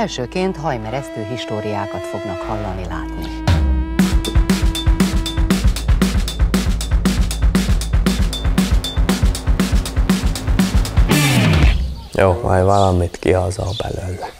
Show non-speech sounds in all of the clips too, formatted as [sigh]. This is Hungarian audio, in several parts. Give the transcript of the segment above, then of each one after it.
elsőként hajmeresztő históriákat fognak hallani látni. Jó, majd valamit kihazal belőle.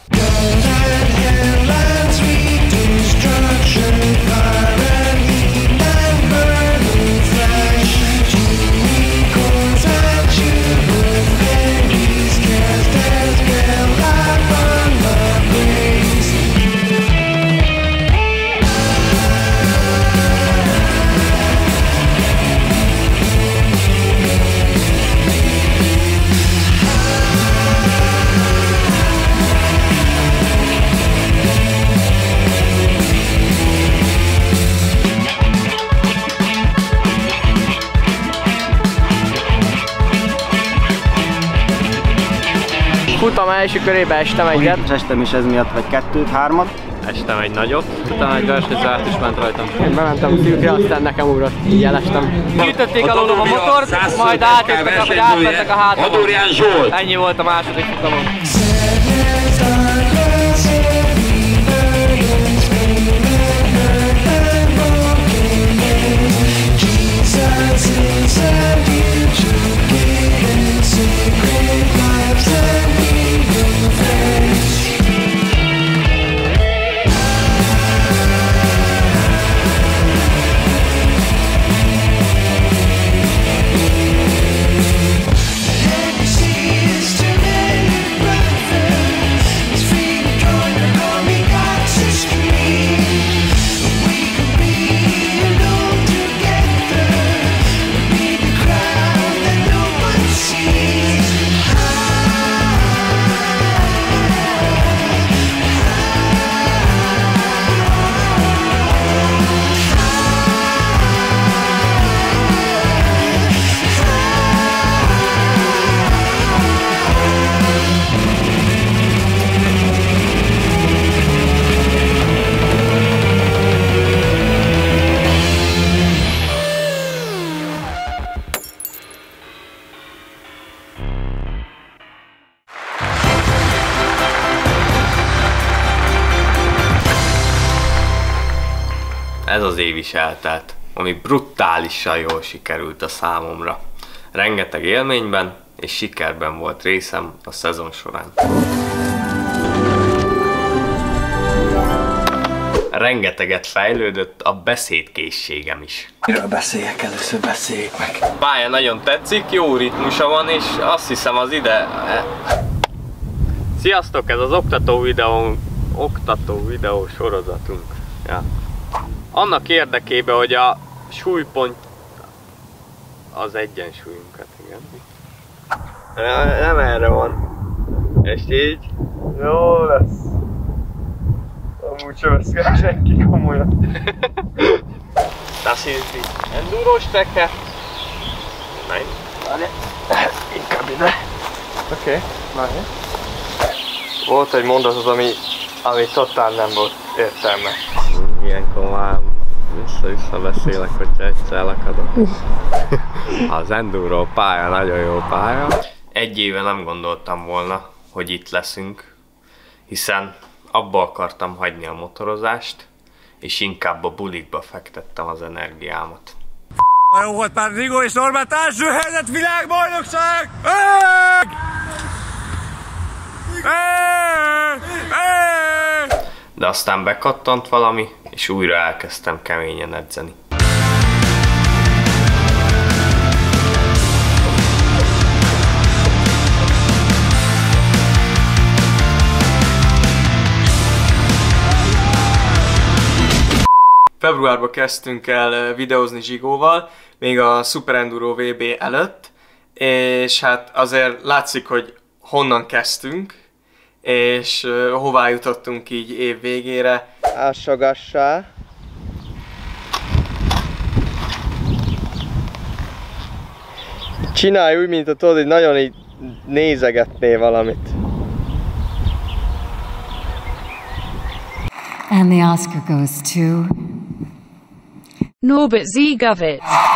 Első körébe estem egyet. És estem is ez miatt, vagy kettőt, hármat. Estem egy nagyot. Utána egy versenyzárt is ment rajtam. Én bementem szűkre, aztán nekem ugrott. Így jelestem. Kiütötték alulom a motort, majd átjöttek, hogy átmentek a hátamon. Ennyi volt a második futamon. Ez az év is eltelt, ami brutálisan jól sikerült a számomra. Rengeteg élményben és sikerben volt részem a szezon során. Rengeteget fejlődött a beszédkészségem is. Miről beszéljek? Először beszéljek meg. Pálya nagyon tetszik, jó ritmusa van, és azt hiszem az ide... Sziasztok, ez az oktató videó, oktató videó sorozatunk. Ja. Annak érdekében, hogy a súlypont az egyensúlyunkat, igen. Nem erre van. És így jó lesz. Amúgy sem vesz kell senki komolyan. Das ist die Enduro-Strecke. Nein. Várj. Inkább ide. Oké, okay. várj. Volt egy mondat, ami, ami totál nem volt értelme. Ilyenkor vissza-vissza beszélek, hogyha egyszer elakadok. Az enduro pálya nagyon jó pálya. Egy éve nem gondoltam volna, hogy itt leszünk, hiszen abba akartam hagyni a motorozást, és inkább a bulikba fektettem az energiámat. Jó volt már Rigó és Norbert első helyzet világbajnokság! Ég! Ég! De aztán bekattant valami, és újra elkezdtem keményen edzeni. Februárban kezdtünk el videózni Zsigóval, még a Super Enduro VB előtt, és hát azért látszik, hogy honnan kezdtünk, és hová jutottunk így év végére. Ássagassá. Csinálj úgy, mint a tudod, hogy nagyon így nézegetnél valamit. And the Oscar goes to Norbert. A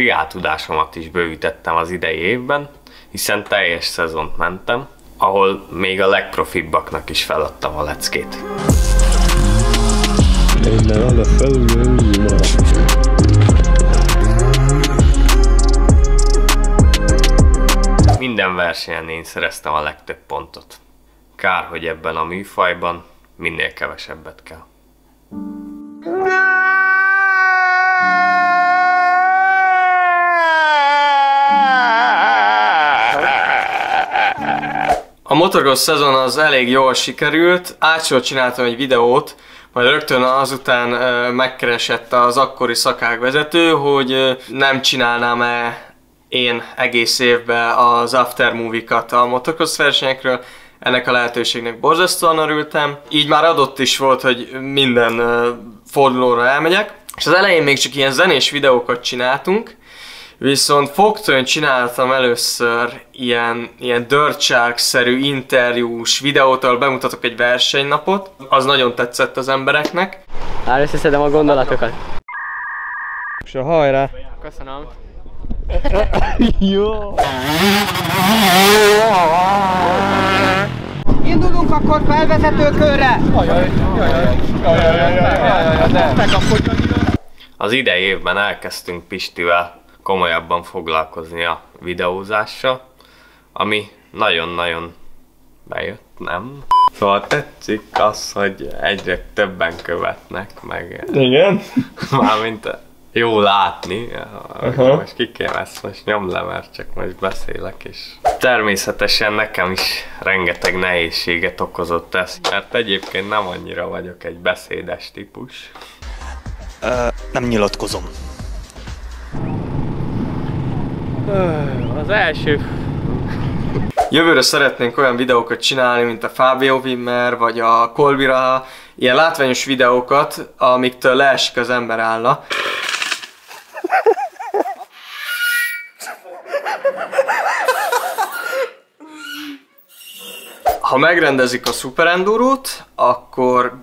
triál tudásomat is bővítettem az idei évben, hiszen teljes szezont mentem, ahol még a legprofibbaknak is feladtam a leckét. Minden versenyen én szereztem a legtöbb pontot. Kár, hogy ebben a műfajban minél kevesebbet kell. A motorgos szezon az elég jól sikerült, átsor csináltam egy videót, majd rögtön azután megkeresett az akkori szakágvezető, hogy nem csinálnám-e én egész évben az aftermovie-kat a motocross versenyekről, ennek a lehetőségnek borzasztóan örültem. Így már adott is volt, hogy minden fordulóra elmegyek. És az elején még csak ilyen zenés videókat csináltunk, Viszont fogtőn csináltam először ilyen, ilyen Dirt Shark-szerű interjús videót, ahol bemutatok egy versenynapot. Az nagyon tetszett az embereknek. Már összeszedem a gondolatokat. És a hajrá! Köszönöm. [laughs] Jó! Indulunk akkor felvezető körre! Az idei évben elkezdtünk Pistivel komolyabban foglalkozni a videózással, ami nagyon-nagyon bejött, nem? Szóval tetszik az, hogy egyre többen követnek, meg... Igen? [laughs] Mármint jó látni, Aha. most ki kell ezt most nyom le, mert csak most beszélek, és természetesen nekem is rengeteg nehézséget okozott ez, mert egyébként nem annyira vagyok egy beszédes típus. Ö, nem nyilatkozom. Az első Jövőre szeretnénk olyan videókat csinálni, mint a Fabio Wimmer, vagy a Colvira, ilyen látványos videókat, amiktől leesik az ember álla. Ha megrendezik a Super Enduro-t, akkor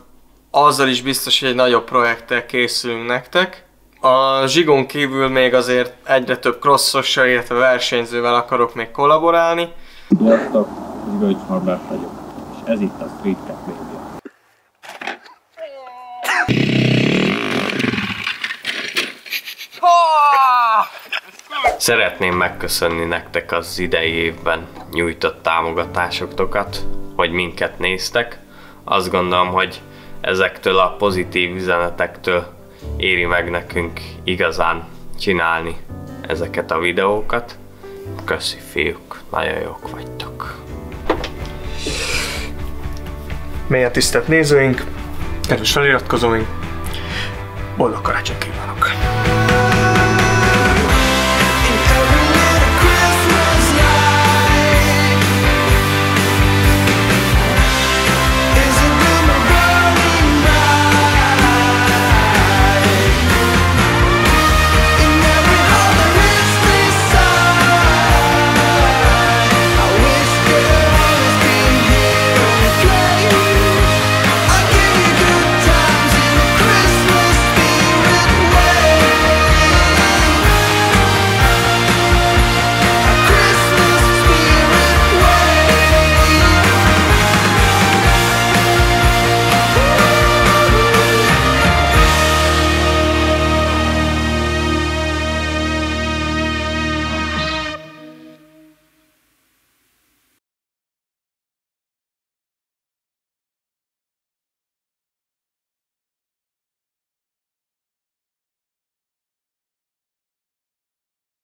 azzal is biztos, hogy egy nagyobb projekttel készülünk nektek. A zsigon kívül még azért egyre több crossossal, illetve versenyzővel akarok még kollaborálni. Sziasztok, Zgöcs Norbert vagyok, és ez itt a Street Cat Media. Szeretném megköszönni nektek az idei évben nyújtott támogatásokat, hogy minket néztek. Azt gondolom, hogy ezektől a pozitív üzenetektől éri meg nekünk igazán csinálni ezeket a videókat. Köszi fiúk, nagyon jók vagytok. Mélyen tisztelt nézőink, kedves feliratkozóink, boldog karácsonyt kívánok!